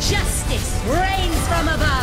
Justice reigns from above.